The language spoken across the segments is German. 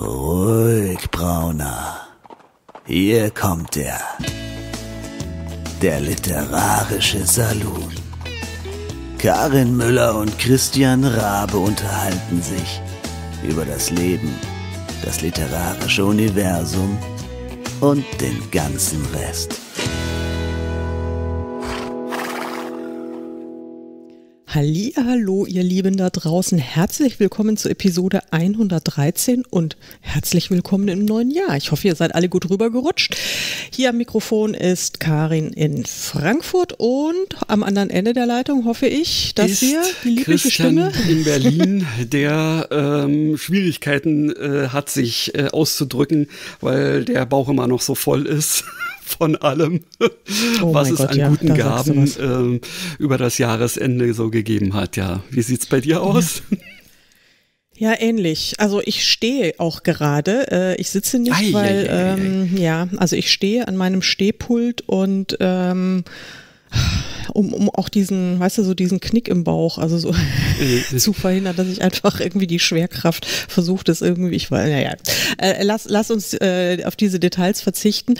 Ruhig, Brauner. Hier kommt er. Der literarische Saloon. Karin Müller und Christian Rabe unterhalten sich über das Leben, das literarische Universum und den ganzen Rest. Hallo, ihr Lieben da draußen. Herzlich willkommen zur Episode 113 und herzlich willkommen im neuen Jahr. Ich hoffe, ihr seid alle gut rübergerutscht. Hier am Mikrofon ist Karin in Frankfurt und am anderen Ende der Leitung hoffe ich, dass ist wir die liebliche Christian Stimme in Berlin, der ähm, Schwierigkeiten äh, hat, sich äh, auszudrücken, weil der Bauch immer noch so voll ist von allem, Oh was es Gott, an ja, guten Gaben ähm, über das Jahresende so gegeben hat. Ja, wie sieht's bei dir aus? Ja, ähnlich. Also ich stehe auch gerade. Äh, ich sitze nicht, Ei, weil ei, ei, ei. ähm, ja, also ich stehe an meinem Stehpult und ähm, um, um auch diesen, weißt du, so diesen Knick im Bauch, also so zu verhindern, dass ich einfach irgendwie die Schwerkraft versuche, das irgendwie, ich weiß, naja, äh, lass, lass uns äh, auf diese Details verzichten.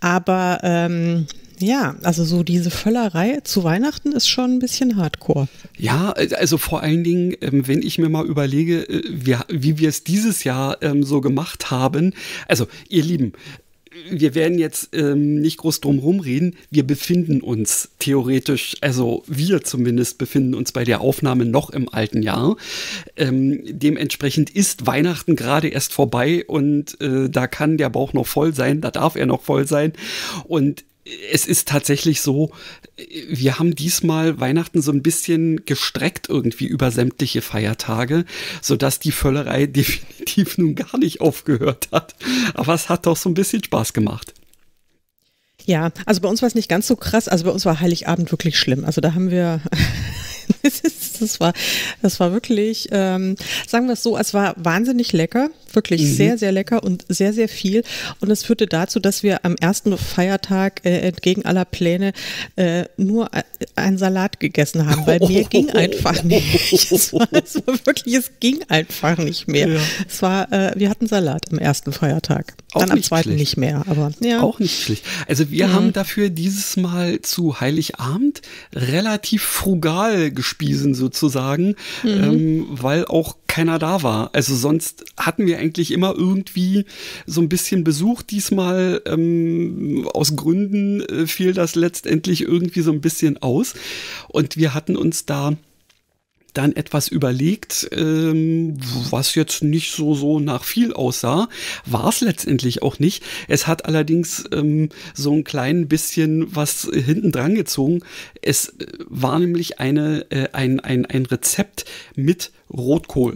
Aber ähm, ja, also so diese Völlerei zu Weihnachten ist schon ein bisschen hardcore. Ja, also vor allen Dingen, ähm, wenn ich mir mal überlege, äh, wie, wie wir es dieses Jahr ähm, so gemacht haben. Also, ihr Lieben, wir werden jetzt ähm, nicht groß drum rumreden. Wir befinden uns theoretisch, also wir zumindest befinden uns bei der Aufnahme noch im alten Jahr. Ähm, dementsprechend ist Weihnachten gerade erst vorbei und äh, da kann der Bauch noch voll sein, da darf er noch voll sein. Und es ist tatsächlich so, wir haben diesmal Weihnachten so ein bisschen gestreckt irgendwie über sämtliche Feiertage, sodass die Völlerei definitiv nun gar nicht aufgehört hat. Aber es hat doch so ein bisschen Spaß gemacht. Ja, also bei uns war es nicht ganz so krass. Also bei uns war Heiligabend wirklich schlimm. Also da haben wir, das, war, das war wirklich, ähm, sagen wir es so, es war wahnsinnig lecker, wirklich sehr, sehr lecker und sehr, sehr viel. Und es führte dazu, dass wir am ersten Feiertag äh, entgegen aller Pläne äh, nur ein- einen Salat gegessen haben, weil mehr ging einfach nicht. Es war, es war wirklich, es ging einfach nicht mehr. Ja. Es war, äh, wir hatten Salat am ersten Feiertag. Auch Dann am zweiten schlecht. nicht mehr, aber ja. Auch nicht schlecht. Also wir haben dafür dieses Mal zu Heiligabend relativ frugal gespiesen sozusagen, ähm, weil auch keiner da war. Also sonst hatten wir eigentlich immer irgendwie so ein bisschen Besuch. Diesmal ähm, aus Gründen äh, fiel das letztendlich irgendwie so ein bisschen aus. Und wir hatten uns da dann etwas überlegt, ähm, was jetzt nicht so so nach viel aussah, war es letztendlich auch nicht. Es hat allerdings ähm, so ein klein bisschen was hinten dran gezogen. Es äh, war nämlich eine äh, ein, ein ein Rezept mit Rotkohl.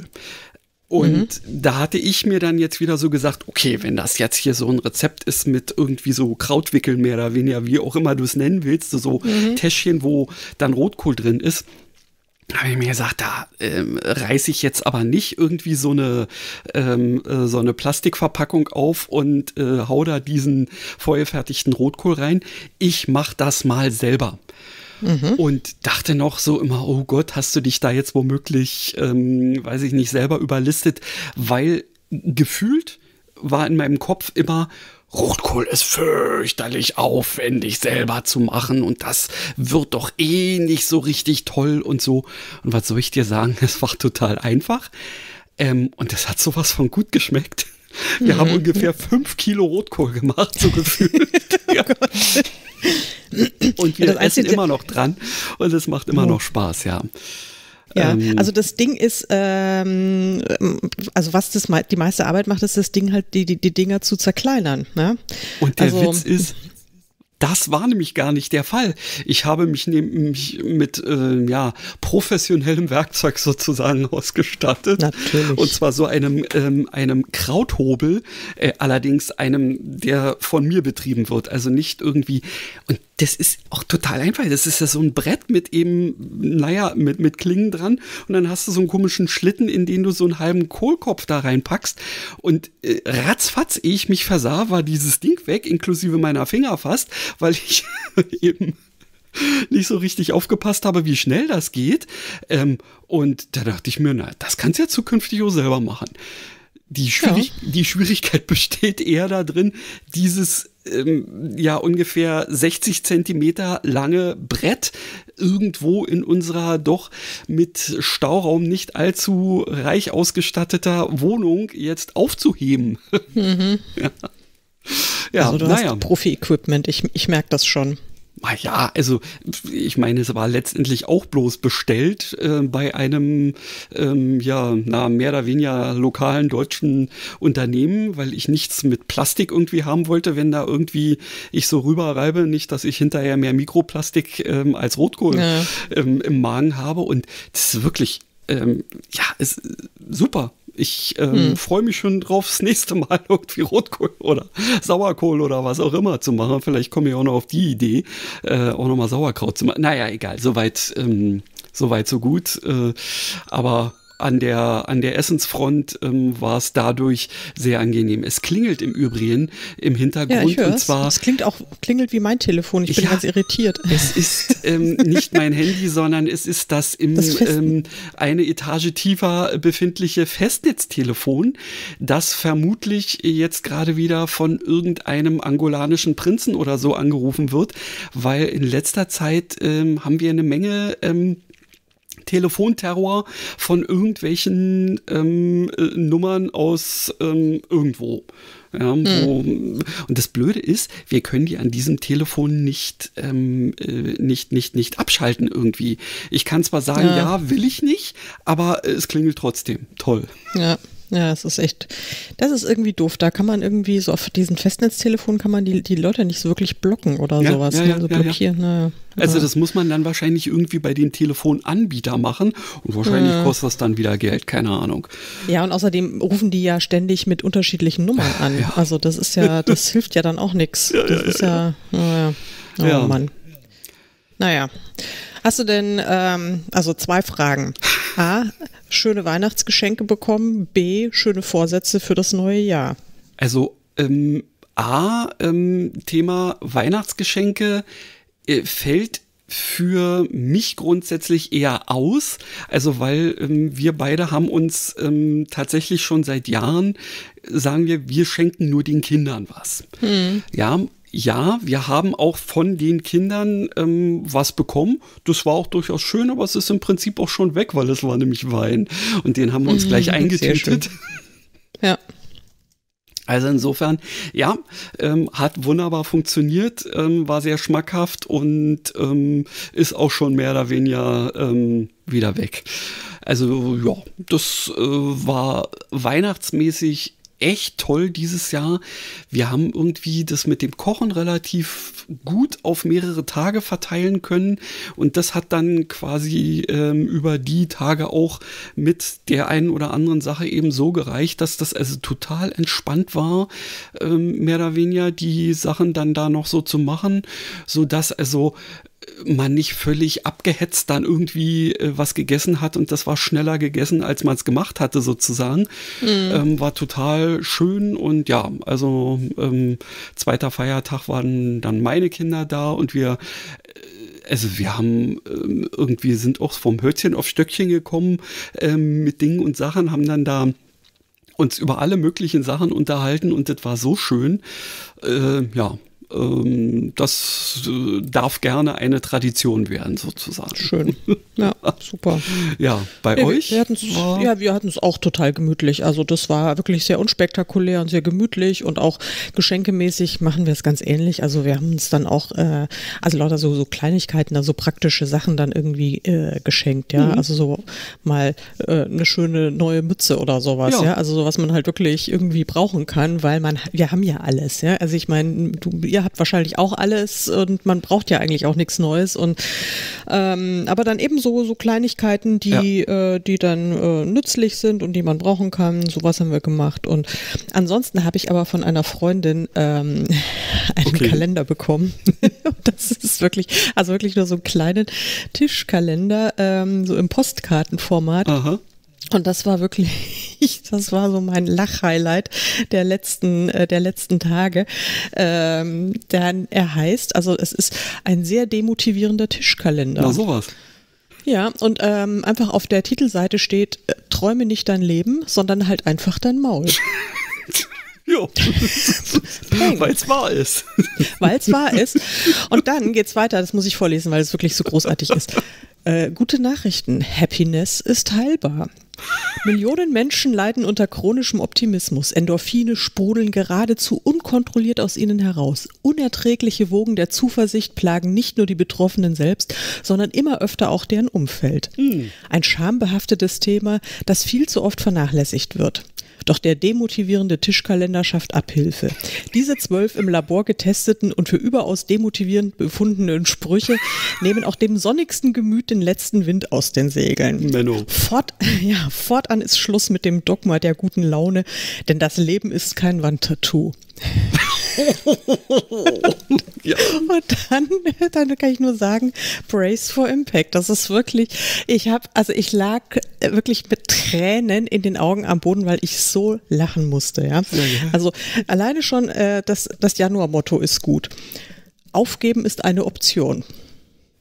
Und da hatte ich mir dann jetzt wieder so gesagt, okay, wenn das jetzt hier so ein Rezept ist mit irgendwie so Krautwickeln mehr oder weniger, wie auch immer du es nennen willst, so Täschchen, wo dann Rotkohl drin ist, habe ich mir gesagt, da ähm, reiße ich jetzt aber nicht irgendwie so eine ähm, äh, so eine Plastikverpackung auf und äh, hau da diesen vorgefertigten Rotkohl rein. Ich mach das mal selber. Und dachte noch so immer, oh Gott, hast du dich da jetzt womöglich, ähm, weiß ich nicht, selber überlistet, weil gefühlt war in meinem Kopf immer, Rotkohl ist fürchterlich aufwendig selber zu machen und das wird doch eh nicht so richtig toll und so. Und was soll ich dir sagen? Es war total einfach. Ähm, und das hat sowas von gut geschmeckt. Wir haben ungefähr fünf Kilo Rotkohl gemacht, so gefühlt. ja. Und wir Das essen immer noch dran und es macht immer noch Spaß, ja. Ja, Ähm, also das Ding ist, ähm, also was das die meiste Arbeit macht, ist das Ding halt, die, die, die Dinger zu zerkleinern. Ne? Und der also, Witz ist, das war nämlich gar nicht der Fall. Ich habe mich nämlich mit äh, ja, professionellem Werkzeug sozusagen ausgestattet. Natürlich. Und zwar so einem, ähm, einem Krauthobel, äh, allerdings einem, der von mir betrieben wird. Also nicht irgendwie. Und das ist auch total einfach. Das ist ja so ein Brett mit eben, naja, mit, mit Klingen dran. Und dann hast du so einen komischen Schlitten, in den du so einen halben Kohlkopf da reinpackst. Und äh, ratzfatz, ehe ich mich versah, war dieses Ding weg, inklusive meiner Finger fast, weil ich eben nicht so richtig aufgepasst habe, wie schnell das geht. Ähm, und da dachte ich mir, na, das kannst du ja zukünftig auch selber machen. Die, Schwierig ja. die Schwierigkeit besteht eher darin, dieses ähm, ja ungefähr 60 Zentimeter lange Brett irgendwo in unserer doch mit Stauraum nicht allzu reich ausgestatteter Wohnung jetzt aufzuheben. Mhm. ja. ja, also du naja. hast Profi-Equipment, ich, ich merke das schon. Ja, also ich meine, es war letztendlich auch bloß bestellt äh, bei einem ähm, ja, na, mehr oder weniger lokalen deutschen Unternehmen, weil ich nichts mit Plastik irgendwie haben wollte, wenn da irgendwie ich so rüberreibe, nicht, dass ich hinterher mehr Mikroplastik ähm, als Rotkohl ja. ähm, im Magen habe. Und das ist wirklich, ähm, ja, ist super. Ich ähm, hm. freue mich schon drauf, das nächste Mal irgendwie Rotkohl oder Sauerkohl oder was auch immer zu machen. Vielleicht komme ich auch noch auf die Idee, äh, auch noch mal Sauerkraut zu machen. Naja, egal, soweit, ähm, soweit so gut. Äh, aber an der, an der Essensfront ähm, war es dadurch sehr angenehm. Es klingelt im Übrigen im Hintergrund. Ja, und zwar. Es klingt auch, klingelt wie mein Telefon. Ich bin ja, ganz irritiert. Es ist ähm, nicht mein Handy, sondern es ist das im das ähm, eine Etage tiefer befindliche Festnetztelefon, das vermutlich jetzt gerade wieder von irgendeinem angolanischen Prinzen oder so angerufen wird, weil in letzter Zeit ähm, haben wir eine Menge ähm, Telefonterror von irgendwelchen ähm, äh, Nummern aus ähm, irgendwo. Ja, wo, hm. Und das Blöde ist, wir können die an diesem Telefon nicht, ähm, äh, nicht, nicht, nicht abschalten irgendwie. Ich kann zwar sagen, ja. ja, will ich nicht, aber es klingelt trotzdem. Toll. Ja. Ja, es ist echt, das ist irgendwie doof. Da kann man irgendwie so auf diesen Festnetztelefon kann man die, die Leute nicht so wirklich blocken oder ja, sowas, ja, ne? ja, so blockieren. Naja. Also das muss man dann wahrscheinlich irgendwie bei den Telefonanbieter machen und wahrscheinlich kostet das dann wieder Geld, keine Ahnung. Ja, und außerdem rufen die ja ständig mit unterschiedlichen Nummern an. Also das ist ja, das hilft ja dann auch nichts. Das ist ja, naja, oh ja. Mann. Naja. Hast du denn, ähm, also zwei Fragen. A, schöne Weihnachtsgeschenke bekommen, B, schöne Vorsätze für das neue Jahr. Also ähm, A, ähm, Thema Weihnachtsgeschenke äh, fällt für mich grundsätzlich eher aus. Also weil ähm, wir beide haben uns ähm, tatsächlich schon seit Jahren, sagen wir, wir schenken nur den Kindern was. Hm. Ja, ja, wir haben auch von den Kindern ähm, was bekommen. Das war auch durchaus schön, aber es ist im Prinzip auch schon weg, weil es war nämlich Wein. Und den haben wir uns mmh, gleich eingetütet. Ja. Also insofern, ja, ähm, hat wunderbar funktioniert, ähm, war sehr schmackhaft und ähm, ist auch schon mehr oder weniger ähm, wieder weg. Also ja, das äh, war weihnachtsmäßig echt toll dieses Jahr. Wir haben irgendwie das mit dem Kochen relativ gut auf mehrere Tage verteilen können und das hat dann quasi ähm, über die Tage auch mit der einen oder anderen Sache eben so gereicht, dass das also total entspannt war, ähm, mehr oder weniger die Sachen dann da noch so zu machen, so dass also man nicht völlig abgehetzt dann irgendwie äh, was gegessen hat und das war schneller gegessen, als man es gemacht hatte sozusagen. Mhm. Ähm, war total schön und ja, also ähm, zweiter Feiertag waren dann meine Kinder da und wir äh, also wir haben ähm, irgendwie sind auch vom Hölzchen auf Stöckchen gekommen ähm, mit Dingen und Sachen, haben dann da uns über alle möglichen Sachen unterhalten und das war so schön. Äh, ja, das äh, darf gerne eine Tradition werden, sozusagen. Schön. Ja, super. Ja, bei ja, euch? Wir ja, wir hatten es auch total gemütlich. Also das war wirklich sehr unspektakulär und sehr gemütlich und auch geschenkemäßig machen wir es ganz ähnlich. Also wir haben uns dann auch, äh, also lauter so, so Kleinigkeiten, also praktische Sachen dann irgendwie äh, geschenkt, ja. Mhm. Also so mal äh, eine schöne neue Mütze oder sowas, ja. ja. Also so, was man halt wirklich irgendwie brauchen kann, weil man, wir haben ja alles, ja. Also ich meine, du, ihr habt wahrscheinlich auch alles und man braucht ja eigentlich auch nichts Neues. Und ähm, aber dann eben so, so Kleinigkeiten, die, ja. äh, die dann äh, nützlich sind und die man brauchen kann. Sowas haben wir gemacht. Und ansonsten habe ich aber von einer Freundin ähm, einen okay. Kalender bekommen. das ist wirklich, also wirklich nur so einen kleinen Tischkalender, ähm, so im Postkartenformat. Aha. Und das war wirklich, das war so mein Lachhighlight der letzten, äh, der letzten Tage. Ähm, denn er heißt, also es ist ein sehr demotivierender Tischkalender. Na sowas. Ja, und ähm, einfach auf der Titelseite steht, äh, träume nicht dein Leben, sondern halt einfach dein Maul. Ja, weil es wahr ist. Weil es wahr ist. Und dann geht's weiter, das muss ich vorlesen, weil es wirklich so großartig ist. Äh, gute Nachrichten. Happiness ist heilbar. Millionen Menschen leiden unter chronischem Optimismus. Endorphine sprudeln geradezu unkontrolliert aus ihnen heraus. Unerträgliche Wogen der Zuversicht plagen nicht nur die Betroffenen selbst, sondern immer öfter auch deren Umfeld. Mhm. Ein schambehaftetes Thema, das viel zu oft vernachlässigt wird. Doch der demotivierende Tischkalender schafft Abhilfe. Diese zwölf im Labor getesteten und für überaus demotivierend befundenen Sprüche nehmen auch dem sonnigsten Gemüt den letzten Wind aus den Segeln. Menno. Fort, ja, fortan ist Schluss mit dem Dogma der guten Laune, denn das Leben ist kein Wandtattoo. Ja. Und dann, dann kann ich nur sagen, Brace for Impact. Das ist wirklich, ich habe, also ich lag wirklich mit Tränen in den Augen am Boden, weil ich so lachen musste. Ja, ja, ja. also alleine schon äh, das, das Januar-Motto ist gut. Aufgeben ist eine Option.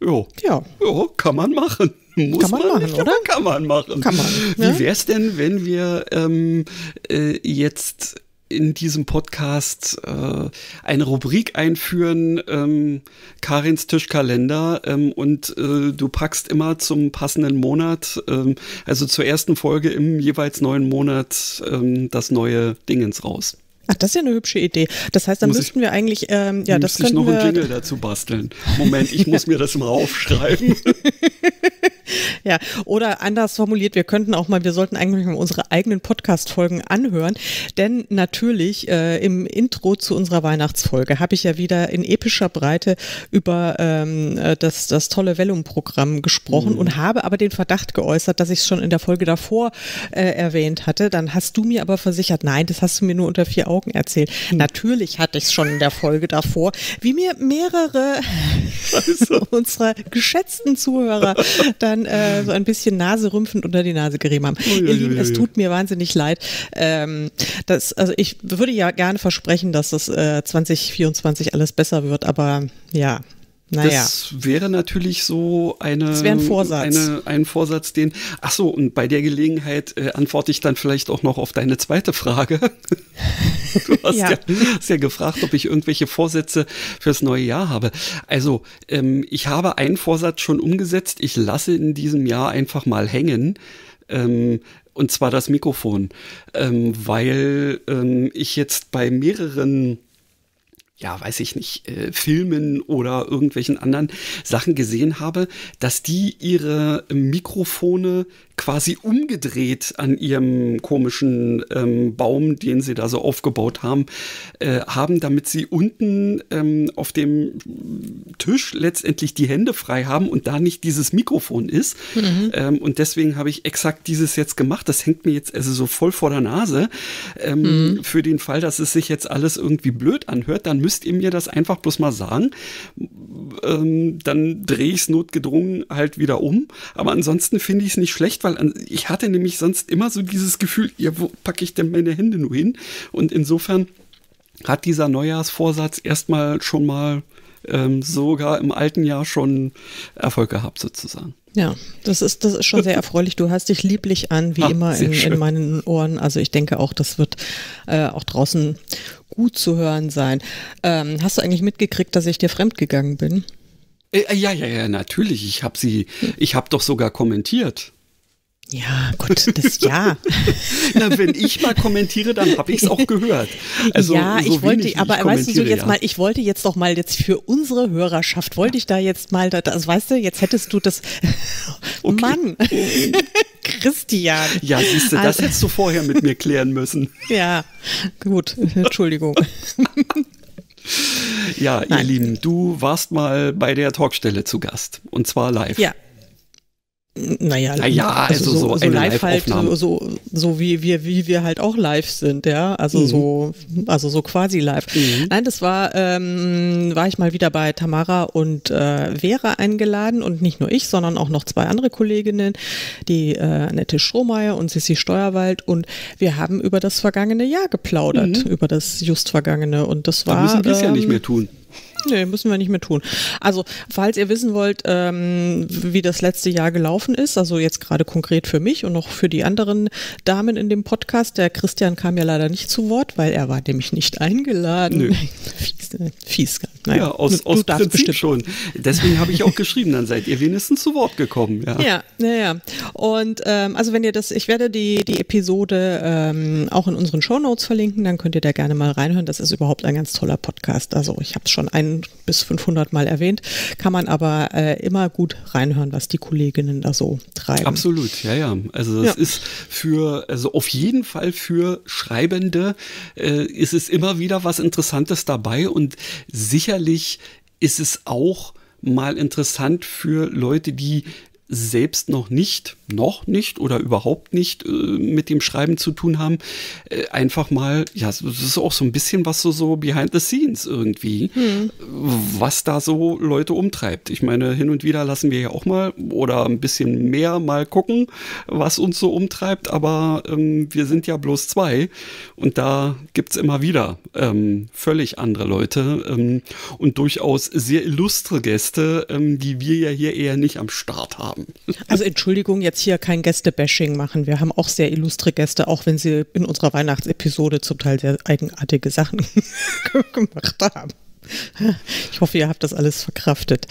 Jo. Ja. Jo, kann man machen. Muss kann man, man machen, nicht, oder? Kann man machen. Kann man. Ne? Wie wäre es denn, wenn wir ähm, äh, jetzt in diesem Podcast äh, eine Rubrik einführen, ähm, Karins Tischkalender, ähm, und äh, du packst immer zum passenden Monat, ähm, also zur ersten Folge im jeweils neuen Monat, ähm, das neue Dingens raus. Ach, das ist ja eine hübsche Idee. Das heißt, dann muss müssten ich, wir eigentlich, ähm, ja, das könnten ich noch einen Jingle dazu basteln. Moment, ich muss mir das mal aufschreiben. ja, oder anders formuliert, wir könnten auch mal, wir sollten eigentlich mal unsere eigenen Podcast-Folgen anhören, denn natürlich äh, im Intro zu unserer Weihnachtsfolge habe ich ja wieder in epischer Breite über ähm, äh, das, das tolle Vellum-Programm gesprochen mhm. und habe aber den Verdacht geäußert, dass ich es schon in der Folge davor äh, erwähnt hatte. Dann hast du mir aber versichert, nein, das hast du mir nur unter vier Augen erzählt. Mhm. Natürlich hatte ich es schon in der Folge davor, wie mir mehrere unserer geschätzten Zuhörer dann äh, so ein bisschen naserümpfend unter die Nase gerieben haben. Oh, Ihr Lieben, es tut mir wahnsinnig leid. Ähm, das, also ich würde ja gerne versprechen, dass das äh, 2024 alles besser wird, aber ja, naja. Das wäre natürlich so eine, das ein Vorsatz. Eine, ein Vorsatz, den. Ach so, und bei der Gelegenheit äh, antworte ich dann vielleicht auch noch auf deine zweite Frage. du hast ja. ja. hast ja gefragt, ob ich irgendwelche Vorsätze fürs neue Jahr habe. Also, ähm, ich habe einen Vorsatz schon umgesetzt. Ich lasse in diesem Jahr einfach mal hängen. Ähm, und zwar das Mikrofon, ähm, weil ähm, ich jetzt bei mehreren ja, weiß ich nicht, äh, Filmen oder irgendwelchen anderen Sachen gesehen habe, dass die ihre Mikrofone quasi umgedreht an ihrem komischen ähm, Baum, den sie da so aufgebaut haben, äh, haben, damit sie unten ähm, auf dem Tisch letztendlich die Hände frei haben und da nicht dieses Mikrofon ist. Mhm. Ähm, und deswegen habe ich exakt dieses jetzt gemacht. Das hängt mir jetzt also so voll vor der Nase. Ähm, mhm. Für den Fall, dass es sich jetzt alles irgendwie blöd anhört, dann müsst ihr mir das einfach bloß mal sagen. Ähm, dann drehe ich es notgedrungen halt wieder um. Aber ansonsten finde ich es nicht schlecht, weil ich hatte nämlich sonst immer so dieses Gefühl, ja, wo packe ich denn meine Hände nur hin? Und insofern hat dieser Neujahrsvorsatz erstmal schon mal ähm, sogar im alten Jahr schon Erfolg gehabt, sozusagen. Ja, das ist, das ist schon sehr erfreulich. Du hast dich lieblich an, wie Ach, immer in, in, meinen Ohren. Also ich denke auch, das wird äh, auch draußen gut zu hören sein. Ähm, hast du eigentlich mitgekriegt, dass ich dir fremdgegangen bin? Äh, ja, ja, ja, natürlich. Ich habe sie, ich habe doch sogar kommentiert. Ja, Gott, das ja. Na, wenn ich mal kommentiere, dann habe ich es auch gehört. Also, ja, so ich wollte, aber weißt du jetzt ja. mal, ich wollte jetzt doch mal jetzt für unsere Hörerschaft, wollte ich da jetzt mal, das weißt du, jetzt hättest du das, okay. Mann, Christian. Ja, siehst du, das also, hättest du vorher mit mir klären müssen. Ja, gut, Entschuldigung. Ja, Nein. ihr Lieben, du warst mal bei der Talkstelle zu Gast und zwar live. Ja, naja, naja also, also so, so, so live halt, so, so wie wir, wie wir halt auch live sind, ja. Also mhm. so, also so quasi live. Mhm. Nein, das war, ähm, war ich mal wieder bei Tamara und äh, Vera eingeladen und nicht nur ich, sondern auch noch zwei andere Kolleginnen, die äh, Annette Strohmeier und Sissi Steuerwald und wir haben über das vergangene Jahr geplaudert, mhm. über das just vergangene und das war. Da müssen wir es ähm, ja nicht mehr tun. Nee, müssen wir nicht mehr tun. Also, falls ihr wissen wollt, ähm, wie das letzte Jahr gelaufen ist, also jetzt gerade konkret für mich und noch für die anderen Damen in dem Podcast, der Christian kam ja leider nicht zu Wort, weil er war nämlich nicht eingeladen. Nö. fies, äh, fies. Naja, ja, aus, du, aus Prinzip bestimmt. schon. Deswegen habe ich auch geschrieben, dann seid ihr wenigstens zu Wort gekommen. Ja, ja, ja. ja. Und ähm, also wenn ihr das, ich werde die, die Episode ähm, auch in unseren Shownotes verlinken, dann könnt ihr da gerne mal reinhören. Das ist überhaupt ein ganz toller Podcast. Also ich habe es schon einen bis 500 Mal erwähnt, kann man aber äh, immer gut reinhören, was die Kolleginnen da so treiben. Absolut, ja, ja. Also es ja. ist für, also auf jeden Fall für Schreibende äh, ist es immer wieder was Interessantes dabei und sicherlich ist es auch mal interessant für Leute, die selbst noch nicht, noch nicht oder überhaupt nicht äh, mit dem Schreiben zu tun haben, äh, einfach mal, ja, das ist auch so ein bisschen was so, so behind the scenes irgendwie, hm. was da so Leute umtreibt. Ich meine, hin und wieder lassen wir ja auch mal oder ein bisschen mehr mal gucken, was uns so umtreibt, aber ähm, wir sind ja bloß zwei und da gibt's immer wieder ähm, völlig andere Leute ähm, und durchaus sehr illustre Gäste, ähm, die wir ja hier eher nicht am Start haben. Also Entschuldigung, jetzt hier kein Gäste-Bashing machen. Wir haben auch sehr illustre Gäste, auch wenn sie in unserer Weihnachtsepisode zum Teil sehr eigenartige Sachen gemacht haben. Ich hoffe, ihr habt das alles verkraftet.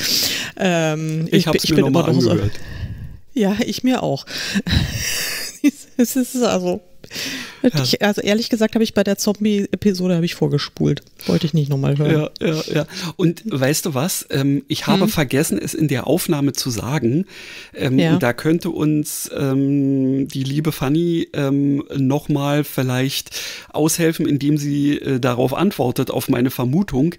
Ähm, ich, ich, ich mir bin immer noch so. Ja, ich mir auch. es ist also ich, also ehrlich gesagt habe ich bei der Zombie-Episode habe ich vorgespult. Wollte ich nicht nochmal hören. Ja, ja, ja. Und weißt du was? Ähm, ich habe hm. vergessen, es in der Aufnahme zu sagen. Ähm, ja. Da könnte uns ähm, die liebe Fanny ähm, nochmal vielleicht aushelfen, indem sie äh, darauf antwortet, auf meine Vermutung.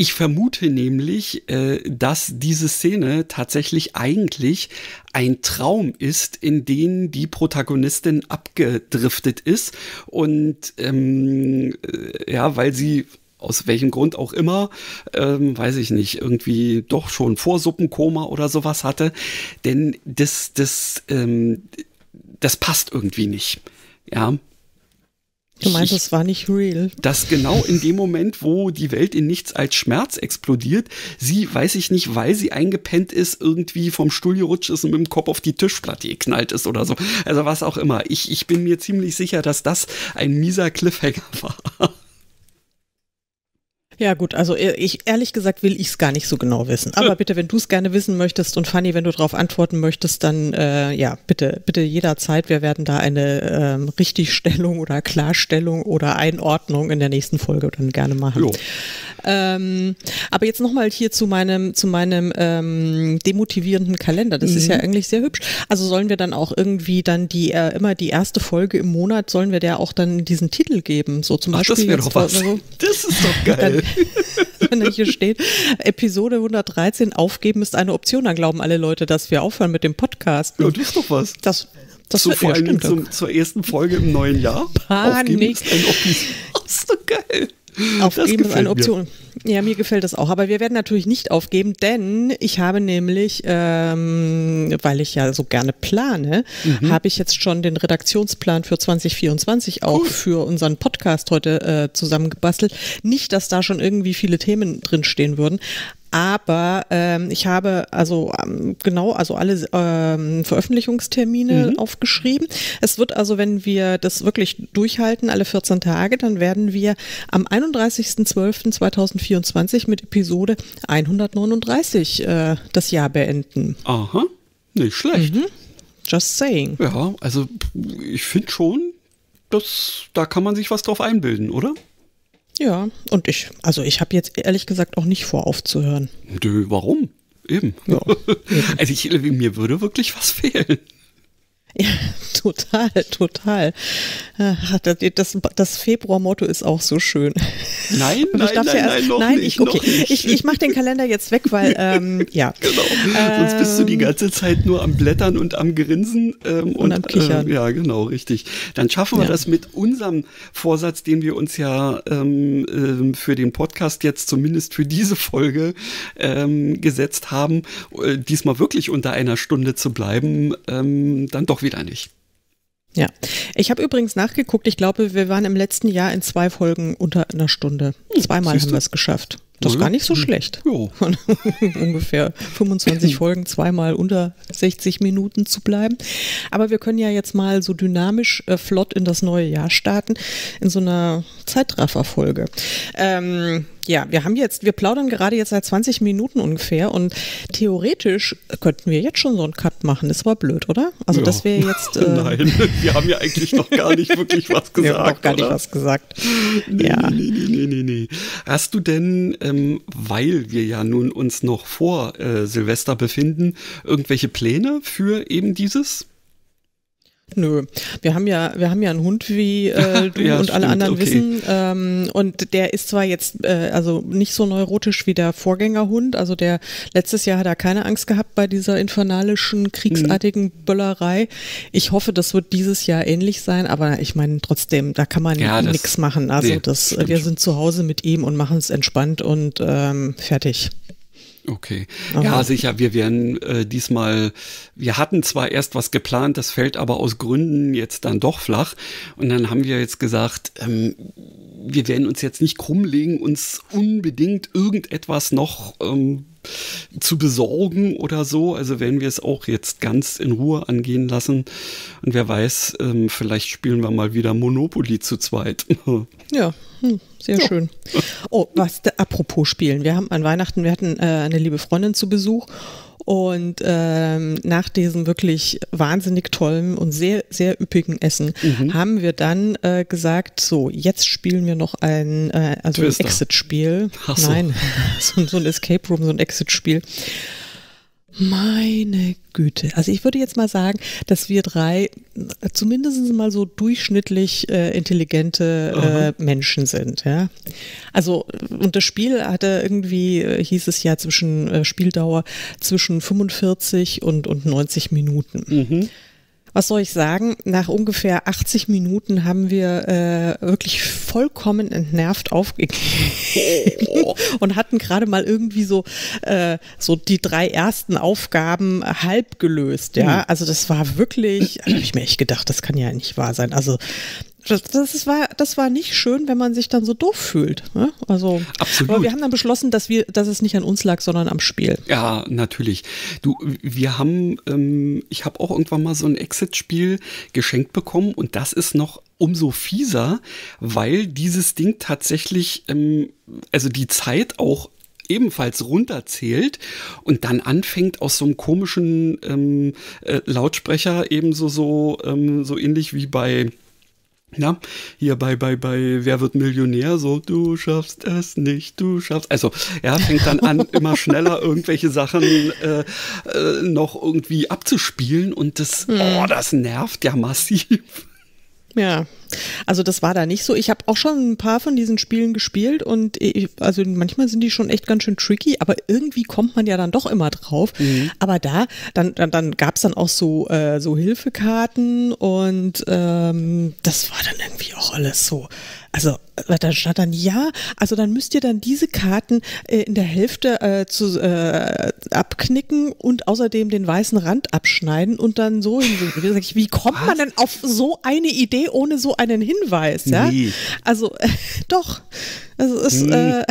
Ich vermute nämlich, äh, dass diese Szene tatsächlich eigentlich ein Traum ist, in den die Protagonistin abgedriftet ist und ähm, äh, ja, weil sie aus welchem Grund auch immer, ähm, weiß ich nicht, irgendwie doch schon Vorsuppenkoma oder sowas hatte. Denn das, das, ähm, das passt irgendwie nicht. Ja, Du meinst, es war nicht real? Dass genau in dem Moment, wo die Welt in nichts als Schmerz explodiert, sie, weiß ich nicht, weil sie eingepennt ist, irgendwie vom Stuhl gerutscht ist und mit dem Kopf auf die Tischplatte geknallt ist oder so. Also was auch immer. Ich, ich bin mir ziemlich sicher, dass das ein mieser Cliffhanger war. Ja gut, also äh, ich ehrlich gesagt will ich es gar nicht so genau wissen. Aber bitte, wenn du es gerne wissen möchtest und Fanny, wenn du darauf antworten möchtest, dann äh, ja bitte, bitte jederzeit. Wir werden da eine ähm, Richtigstellung oder Klarstellung oder Einordnung in der nächsten Folge dann gerne machen. Ähm, aber jetzt nochmal hier zu meinem zu meinem ähm, demotivierenden Kalender. Das mhm. ist ja mhm. eigentlich sehr hübsch. Also sollen wir dann auch irgendwie dann die äh, immer die erste Folge im Monat sollen wir der auch dann diesen Titel geben? So zum Ach, Beispiel. Das wäre doch was. So. Das ist doch geil. wenn da hier steht, Episode 113, aufgeben ist eine Option, dann glauben alle Leute, dass wir aufhören mit dem Podcast. Ja, das ist doch was. Das, das so vor allem zum, zur ersten Folge im neuen Jahr. Panik. Aufgeben ist eine Option. Das ist doch geil. Aufgeben ist eine Option. Mir. Ja, mir gefällt das auch. Aber wir werden natürlich nicht aufgeben, denn ich habe nämlich, ähm, weil ich ja so gerne plane, mhm. habe ich jetzt schon den Redaktionsplan für 2024 auch cool. für unseren Podcast heute äh, zusammengebastelt. Nicht, dass da schon irgendwie viele Themen drinstehen würden, aber ähm, ich habe also ähm, genau, also alle ähm, Veröffentlichungstermine mhm. aufgeschrieben. Es wird also, wenn wir das wirklich durchhalten, alle 14 Tage, dann werden wir am 31.12.2024 mit Episode 139 äh, das Jahr beenden. Aha, nicht schlecht. Mhm. Just saying. Ja, also ich finde schon, dass da kann man sich was drauf einbilden, oder? Ja, und ich, also ich habe jetzt ehrlich gesagt auch nicht vor, aufzuhören. Dö, warum? Eben. Ja, eben. Also ich, mir würde wirklich was fehlen. Ja, total, total. Das, das Februar-Motto ist auch so schön. Nein, nein, nein, ja erst, nein, nein, ich, okay. Ich, ich mache den Kalender jetzt weg, weil, ähm, ja. Genau, sonst bist du die ähm, ganze Zeit nur am Blättern und am Grinsen. Ähm, und, und, am Kichern. Äh, ja, genau, richtig. Dann schaffen wir ja. das mit unserem Vorsatz, den wir uns ja ähm, ähm, für den Podcast jetzt zumindest für diese Folge ähm, gesetzt haben, äh, diesmal wirklich unter einer Stunde zu bleiben, ähm, dann doch wieder nicht. Ja, ich habe übrigens nachgeguckt. Ich glaube, wir waren im letzten Jahr in zwei Folgen unter einer Stunde. Hm, Zweimal haben wir es geschafft. Das ist gar nicht so hm. schlecht. Jo. Ungefähr 25 Folgen zweimal unter 60 Minuten zu bleiben. Aber wir können ja jetzt mal so dynamisch äh, flott in das neue Jahr starten, in so einer Zeitrafferfolge. Ähm, ja, wir haben jetzt, wir plaudern gerade jetzt seit 20 Minuten ungefähr und theoretisch könnten wir jetzt schon so einen Cut machen. Ist aber blöd, oder? Also ja. das wäre jetzt. Äh Nein, wir haben ja eigentlich noch gar nicht wirklich was gesagt. wir haben noch gar oder? nicht was gesagt. Nee, ja. nee, nee, nee, nee, nee. Hast du denn, ähm, weil wir ja nun uns noch vor äh, Silvester befinden, irgendwelche Pläne für eben dieses? Nö, wir haben ja, wir haben ja einen Hund, wie äh, du ja, und alle anderen okay. wissen. Ähm, und der ist zwar jetzt äh, also nicht so neurotisch wie der Vorgängerhund. Also der letztes Jahr hat er keine Angst gehabt bei dieser infernalischen, kriegsartigen mhm. Böllerei. Ich hoffe, das wird dieses Jahr ähnlich sein, aber ich meine trotzdem, da kann man ja, nichts machen. Also nee, das, wir sind zu Hause mit ihm und machen es entspannt und ähm, fertig. Okay. Aha. Ja, sicher. Wir werden äh, diesmal, wir hatten zwar erst was geplant, das fällt aber aus Gründen jetzt dann doch flach. Und dann haben wir jetzt gesagt, ähm, wir werden uns jetzt nicht krummlegen, uns unbedingt irgendetwas noch ähm, zu besorgen oder so. Also werden wir es auch jetzt ganz in Ruhe angehen lassen. Und wer weiß, ähm, vielleicht spielen wir mal wieder Monopoly zu zweit. ja, hm, sehr ja. schön. Oh, was, apropos Spielen. Wir haben an Weihnachten, wir hatten äh, eine liebe Freundin zu Besuch und ähm, nach diesem wirklich wahnsinnig tollen und sehr, sehr üppigen Essen mhm. haben wir dann äh, gesagt, so, jetzt spielen wir noch ein, äh, also ein Exit-Spiel. So. Nein, so, so ein Escape Room, so ein Exit-Spiel. Meine Güte. Also ich würde jetzt mal sagen, dass wir drei zumindest mal so durchschnittlich äh, intelligente äh, Menschen sind. Ja? Also und das Spiel hatte irgendwie, äh, hieß es ja zwischen äh, Spieldauer zwischen 45 und, und 90 Minuten. Mhm was soll ich sagen? Nach ungefähr 80 Minuten haben wir äh, wirklich vollkommen entnervt aufgegeben und hatten gerade mal irgendwie so äh, so die drei ersten Aufgaben halb gelöst. Ja, hm. also das war wirklich, habe ich mir echt gedacht, das kann ja nicht wahr sein. Also das, das, war, das war nicht schön, wenn man sich dann so doof fühlt. Ne? Also, Absolut. Aber wir haben dann beschlossen, dass, wir, dass es nicht an uns lag, sondern am Spiel. Ja, natürlich. Du, wir haben, ähm, ich habe auch irgendwann mal so ein Exit-Spiel geschenkt bekommen und das ist noch umso fieser, weil dieses Ding tatsächlich, ähm, also die Zeit auch ebenfalls runterzählt und dann anfängt aus so einem komischen ähm, äh, Lautsprecher ebenso so ähm, so ähnlich wie bei ja, hier bei, bei, bei Wer wird Millionär, so, du schaffst es nicht, du schaffst. Also, er fängt dann an, immer schneller irgendwelche Sachen äh, äh, noch irgendwie abzuspielen und das, hm. oh, das nervt ja massiv. Ja, also das war da nicht so. Ich habe auch schon ein paar von diesen Spielen gespielt und ich, also manchmal sind die schon echt ganz schön tricky, aber irgendwie kommt man ja dann doch immer drauf. Mhm. Aber da, dann, dann, dann gab es dann auch so, äh, so Hilfekarten und ähm, das war dann irgendwie auch alles so. Also äh, da stand dann ja, also dann müsst ihr dann diese Karten äh, in der Hälfte äh, zu, äh, abknicken und außerdem den weißen Rand abschneiden und dann so. Wie, wie kommt man denn auf so eine Idee ohne so einen Hinweis, ja? Nee. Also äh, doch. Also es hm. äh,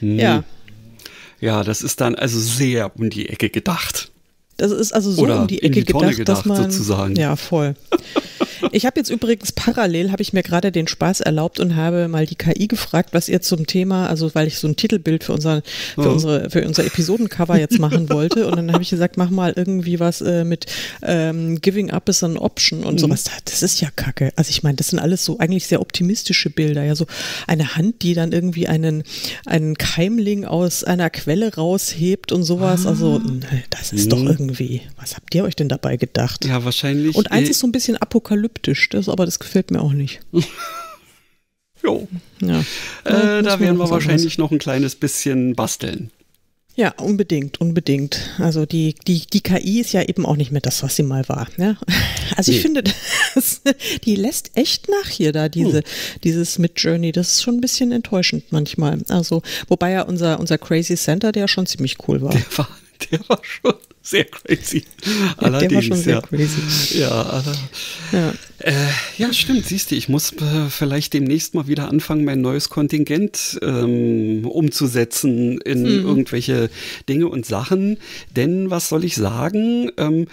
hm. ja. Ja, das ist dann also sehr um die Ecke gedacht. Das ist also so Oder um die Ecke die gedacht, gedacht, dass man sozusagen. ja voll. Ich habe jetzt übrigens parallel, habe ich mir gerade den Spaß erlaubt und habe mal die KI gefragt, was ihr zum Thema, also weil ich so ein Titelbild für, unser, für, oh. unsere, für unser Episodencover jetzt machen wollte. Und dann habe ich gesagt, mach mal irgendwie was äh, mit ähm, Giving Up is an Option und mhm. sowas. Das ist ja kacke. Also ich meine, das sind alles so eigentlich sehr optimistische Bilder. Ja, so eine Hand, die dann irgendwie einen, einen Keimling aus einer Quelle raushebt und sowas. Ah. Also das ist mhm. doch irgendwie, was habt ihr euch denn dabei gedacht? Ja, wahrscheinlich. Und eins äh, ist so ein bisschen apokalyptisch apokalyptisch, das, aber das gefällt mir auch nicht. jo. Ja. Äh, da werden wir wahrscheinlich noch ein kleines bisschen basteln. Ja, unbedingt, unbedingt. Also die, die, die KI ist ja eben auch nicht mehr das, was sie mal war. Ne? Also nee. ich finde, das, die lässt echt nach hier da, diese, hm. dieses Mid-Journey. Das ist schon ein bisschen enttäuschend manchmal. Also, wobei ja unser, unser Crazy Center, der schon ziemlich cool war. Der war, der war schon sehr crazy. Allerdings, der war schon sehr ja. crazy. Ja, ja. Äh, ja, stimmt. Siehst du, ich muss äh, vielleicht demnächst mal wieder anfangen, mein neues Kontingent ähm, umzusetzen in mhm. irgendwelche Dinge und Sachen. Denn was soll ich sagen? Ähm,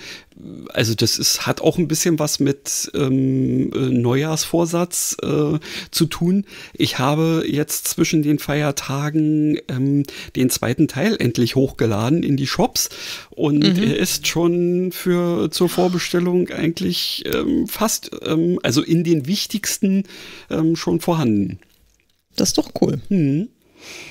also das ist, hat auch ein bisschen was mit ähm, äh, Neujahrsvorsatz äh, zu tun. Ich habe jetzt zwischen den Feiertagen ähm, den zweiten Teil endlich hochgeladen in die Shops und mhm. er ist schon für zur Vorbestellung eigentlich ähm, fast, ähm, also in den wichtigsten ähm, schon vorhanden. Das ist doch cool. Mhm.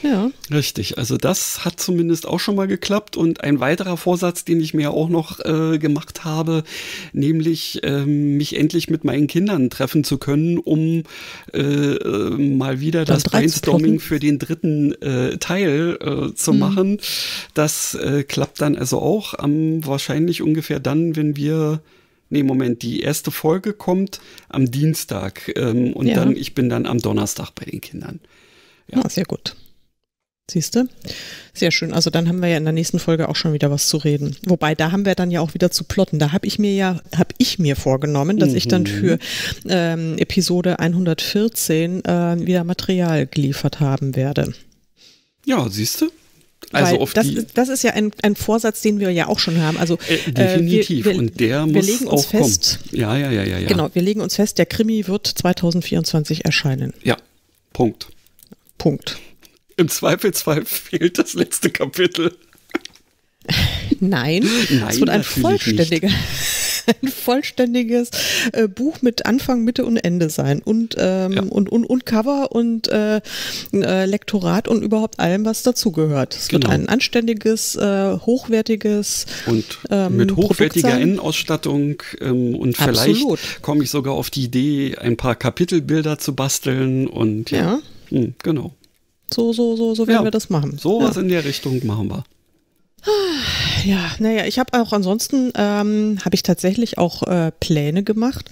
Ja. Richtig, also das hat zumindest auch schon mal geklappt und ein weiterer Vorsatz, den ich mir auch noch äh, gemacht habe, nämlich ähm, mich endlich mit meinen Kindern treffen zu können, um äh, äh mal wieder das, das Brainstorming für den dritten äh, Teil äh, zu mhm. machen. Das äh, klappt dann also auch am wahrscheinlich ungefähr dann, wenn wir Nee, Moment, die erste Folge kommt am Dienstag ähm, und ja. dann, ich bin dann am Donnerstag bei den Kindern. Ja, ah, sehr gut. Siehst du? Sehr schön. Also dann haben wir ja in der nächsten Folge auch schon wieder was zu reden. Wobei, da haben wir dann ja auch wieder zu plotten. Da habe ich mir ja, habe ich mir vorgenommen, dass mhm. ich dann für ähm, Episode 114 äh, wieder Material geliefert haben werde. Ja, siehst du? Also Weil auf das, die, das ist ja ein, ein Vorsatz, den wir ja auch schon haben. Also äh, definitiv. Äh, wir, wir, und der wir muss legen uns auch fest. Kommen. Ja, ja, ja, ja, ja. Genau, wir legen uns fest, der Krimi wird 2024 erscheinen. Ja. Punkt. Punkt. Im Zweifelsfall fehlt das letzte Kapitel. Nein, Nein es wird ein vollständiger, ein vollständiges äh, Buch mit Anfang, Mitte und Ende sein und ähm, ja. und, und, und Cover und äh, äh, Lektorat und überhaupt allem, was dazugehört. Es genau. wird ein anständiges, äh, hochwertiges und ähm, mit hochwertiger Innenausstattung ähm, und vielleicht komme ich sogar auf die Idee, ein paar Kapitelbilder zu basteln und ja, ja. Hm, genau. So, so, so, so werden ja, wir das machen. Sowas ja. in der Richtung machen wir. Ja, naja, ich habe auch ansonsten, ähm, habe ich tatsächlich auch äh, Pläne gemacht,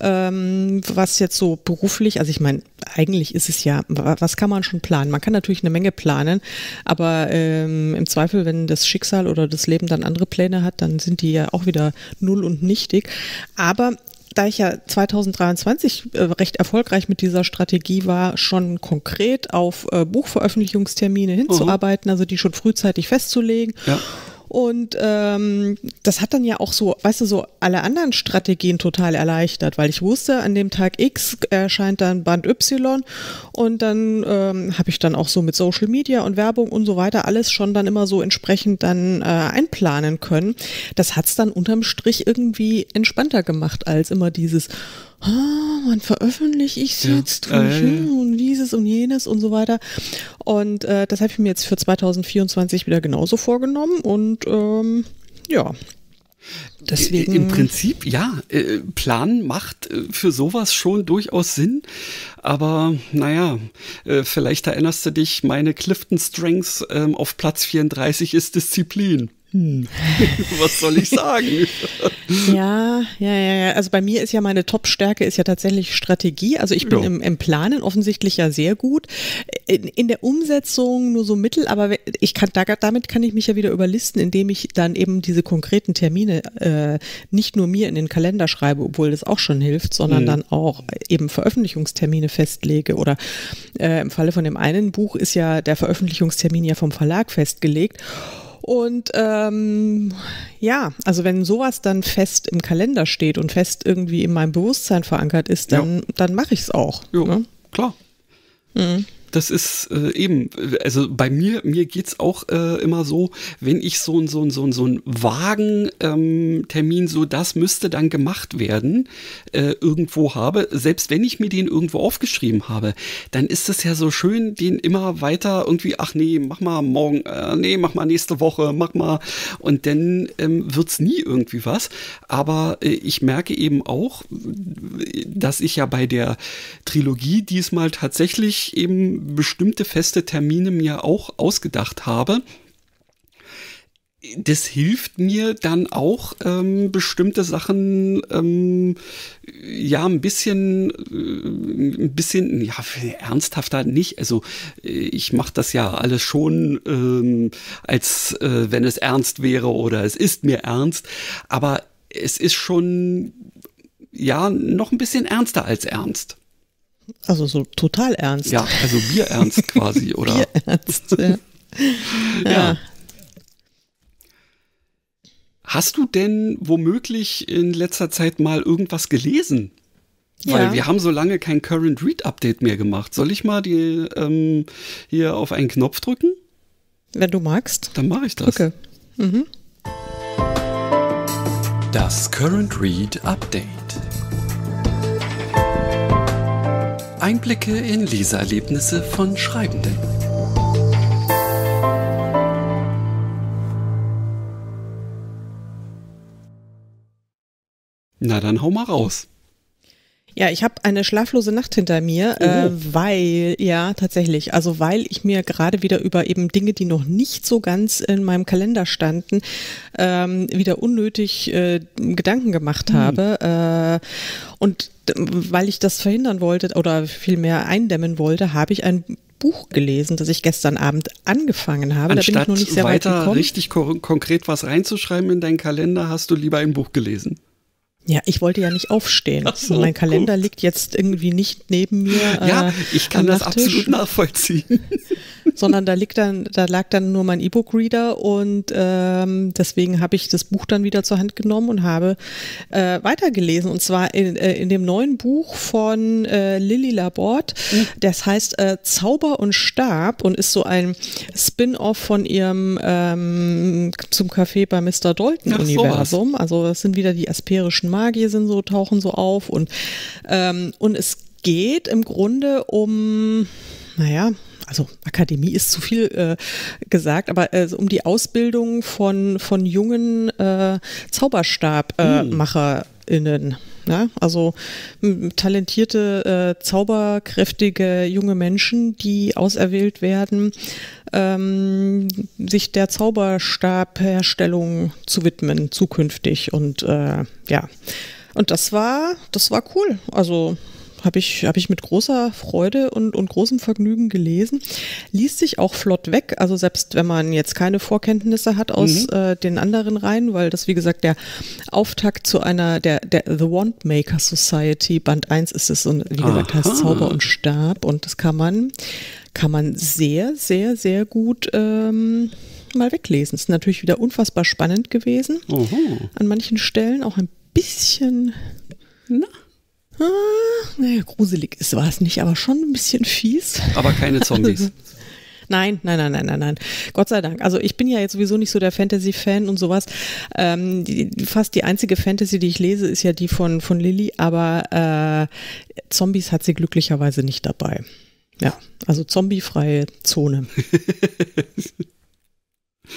ähm, was jetzt so beruflich, also ich meine, eigentlich ist es ja, was kann man schon planen? Man kann natürlich eine Menge planen, aber ähm, im Zweifel, wenn das Schicksal oder das Leben dann andere Pläne hat, dann sind die ja auch wieder null und nichtig. Aber da ich ja 2023 äh, recht erfolgreich mit dieser Strategie war, schon konkret auf äh, Buchveröffentlichungstermine hinzuarbeiten, uh -huh. also die schon frühzeitig festzulegen. Ja. Und ähm, das hat dann ja auch so, weißt du, so alle anderen Strategien total erleichtert, weil ich wusste, an dem Tag X erscheint dann Band Y und dann ähm, habe ich dann auch so mit Social Media und Werbung und so weiter alles schon dann immer so entsprechend dann äh, einplanen können. Das hat's dann unterm Strich irgendwie entspannter gemacht als immer dieses ah, wann veröffentliche ich es ja. jetzt? Äh, und dieses und jenes und so weiter. Und äh, das habe ich mir jetzt für 2024 wieder genauso vorgenommen und ähm, ja. Deswegen. Im Prinzip, ja, äh, Plan macht äh, für sowas schon durchaus Sinn. Aber naja, äh, vielleicht erinnerst du dich, meine Clifton Strengths ähm, auf Platz 34 ist Disziplin. Hm. Was soll ich sagen? ja, ja, ja, ja. Also bei mir ist ja meine Top-Stärke ist ja tatsächlich Strategie. Also ich bin ja. im, im, Planen offensichtlich ja sehr gut. In, in, der Umsetzung nur so mittel, aber ich kann damit kann ich mich ja wieder überlisten, indem ich dann eben diese konkreten Termine äh, nicht nur mir in den Kalender schreibe, obwohl das auch schon hilft, sondern mhm. dann auch eben Veröffentlichungstermine festlege. Oder äh, im Falle von dem einen Buch ist ja der Veröffentlichungstermin ja vom Verlag festgelegt. Und ähm, ja, also wenn sowas dann fest im Kalender steht und fest irgendwie in meinem Bewusstsein verankert ist, dann, ja. dann mache ich es auch. Ja, ne? klar. Mhm das ist äh, eben, also bei mir, mir geht's auch äh, immer so, wenn ich so ein so so ein so ein Wagentermin, ähm, so das müsste dann gemacht werden, äh, irgendwo habe, selbst wenn ich mir den irgendwo aufgeschrieben habe, dann ist es ja so schön, den immer weiter irgendwie, ach nee, mach mal morgen, äh, nee, mach mal nächste Woche, mach mal. Und dann ähm, wird's nie irgendwie was. Aber äh, ich merke eben auch, dass ich ja bei der Trilogie diesmal tatsächlich eben bestimmte feste Termine mir auch ausgedacht habe. Das hilft mir dann auch, ähm, bestimmte Sachen ähm, ja ein bisschen, äh, ein bisschen, ja, ernsthafter nicht. Also äh, ich mache das ja alles schon, ähm, als äh, wenn es ernst wäre oder es ist mir ernst. Aber es ist schon ja, noch ein bisschen ernster als ernst. Also so total ernst. Ja, also Bierernst quasi, oder? Bierernst, ja. ja. ja. Hast du denn womöglich in letzter Zeit mal irgendwas gelesen? Ja. Weil wir haben so lange kein Current Read Update mehr gemacht. Soll ich mal die ähm, hier auf einen Knopf drücken? Wenn du magst. Dann mache ich das. Okay. Mhm. Das Current Read Update. Einblicke in Leseerlebnisse von Schreibenden. Na, dann hau mal raus. Ja, ich habe eine schlaflose Nacht hinter mir, oh. äh, weil, ja, tatsächlich, also weil ich mir gerade wieder über eben Dinge, die noch nicht so ganz in meinem Kalender standen, ähm, wieder unnötig äh, Gedanken gemacht mhm. habe. Äh, und weil ich das verhindern wollte oder vielmehr eindämmen wollte, habe ich ein Buch gelesen, das ich gestern Abend angefangen habe. Anstatt da bin ich noch nicht sehr weiter weit gekommen. richtig konkret was reinzuschreiben in deinen Kalender, hast du lieber ein Buch gelesen. Ja, ich wollte ja nicht aufstehen. So, mein Kalender gut. liegt jetzt irgendwie nicht neben mir. Ja, äh, ich kann das absolut nachvollziehen. Sondern da liegt dann, da lag dann nur mein E-Book-Reader und ähm, deswegen habe ich das Buch dann wieder zur Hand genommen und habe äh, weitergelesen. Und zwar in, äh, in dem neuen Buch von äh, Lilly Laborde. Mhm. Das heißt äh, Zauber und Stab und ist so ein Spin-off von ihrem ähm, zum Café bei Mr. Dalton-Universum. Also das sind wieder die asperischen Magier sind so, tauchen so auf und, ähm, und es geht im Grunde um, naja, also Akademie ist zu viel äh, gesagt, aber äh, um die Ausbildung von, von jungen äh, Zauberstabmacherinnen. Ja, also talentierte, äh, zauberkräftige junge Menschen, die auserwählt werden, ähm, sich der Zauberstabherstellung zu widmen zukünftig und äh, ja. Und das war, das war cool. Also habe ich, hab ich mit großer Freude und, und großem Vergnügen gelesen. Liest sich auch flott weg, also selbst wenn man jetzt keine Vorkenntnisse hat aus mhm. äh, den anderen Reihen, weil das wie gesagt der Auftakt zu einer, der, der The Wandmaker Society, Band 1 ist es und wie gesagt Aha. heißt Zauber und Stab und das kann man, kann man sehr, sehr, sehr gut ähm, mal weglesen. Es ist natürlich wieder unfassbar spannend gewesen. Oho. An manchen Stellen auch ein bisschen. Na? Ah, naja, gruselig ist war es nicht, aber schon ein bisschen fies. Aber keine Zombies. Nein, nein, nein, nein, nein, nein. Gott sei Dank. Also ich bin ja jetzt sowieso nicht so der Fantasy-Fan und sowas. Ähm, die, fast die einzige Fantasy, die ich lese, ist ja die von, von Lilly, aber äh, Zombies hat sie glücklicherweise nicht dabei. Ja, also zombiefreie Zone.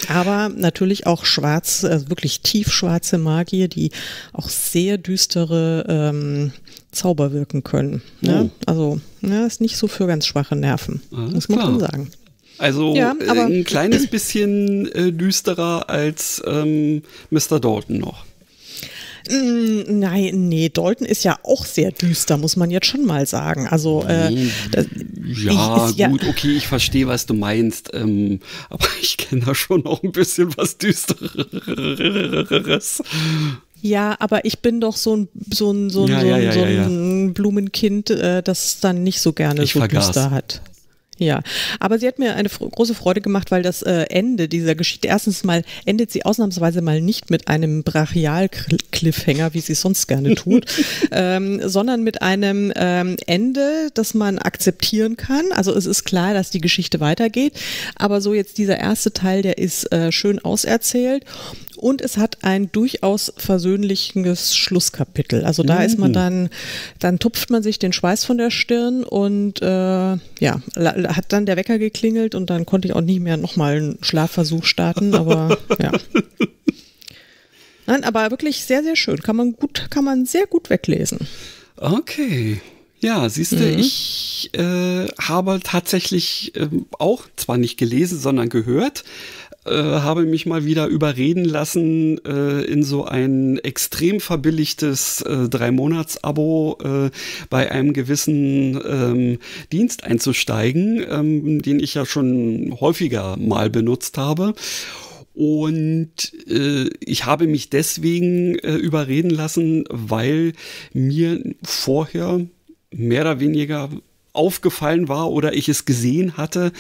Aber natürlich auch schwarz, also wirklich tiefschwarze Magier, die auch sehr düstere ähm, Zauber wirken können. Ne? Oh. Also, ja, ist nicht so für ganz schwache Nerven, Alles muss man sagen. Also ja, ein kleines bisschen äh, düsterer als ähm, Mr. Dalton noch. Mm, nein, nee, Dalton ist ja auch sehr düster, muss man jetzt schon mal sagen. Also äh, das, ja, ich, gut, ja, okay, ich verstehe, was du meinst, ähm, aber ich kenne da schon auch ein bisschen was düstereres. Ja, aber ich bin doch so ein, so ein, so ein, ja, so ein, ja, so ein Blumenkind, äh, das dann nicht so gerne ich so vergaß. düster hat. Ja, aber sie hat mir eine große Freude gemacht, weil das äh, Ende dieser Geschichte, erstens mal endet sie ausnahmsweise mal nicht mit einem Brachial-Cliffhanger, wie sie sonst gerne tut, ähm, sondern mit einem ähm, Ende, das man akzeptieren kann. Also es ist klar, dass die Geschichte weitergeht, aber so jetzt dieser erste Teil, der ist äh, schön auserzählt und es hat ein durchaus versöhnliches Schlusskapitel. Also da mhm. ist man mhm. dann, dann tupft man sich den Schweiß von der Stirn und äh, ja, hat dann der Wecker geklingelt und dann konnte ich auch nicht mehr nochmal einen Schlafversuch starten, aber ja. Nein, aber wirklich sehr, sehr schön. Kann man gut, kann man sehr gut weglesen. Okay. Ja, siehst du, mhm. ich äh, habe tatsächlich äh, auch zwar nicht gelesen, sondern gehört, äh, habe mich mal wieder überreden lassen, äh, in so ein extrem verbilligtes äh, Drei-Monats-Abo äh, bei einem gewissen ähm, Dienst einzusteigen, ähm, den ich ja schon häufiger mal benutzt habe. Und äh, ich habe mich deswegen äh, überreden lassen, weil mir vorher mehr oder weniger aufgefallen war oder ich es gesehen hatte,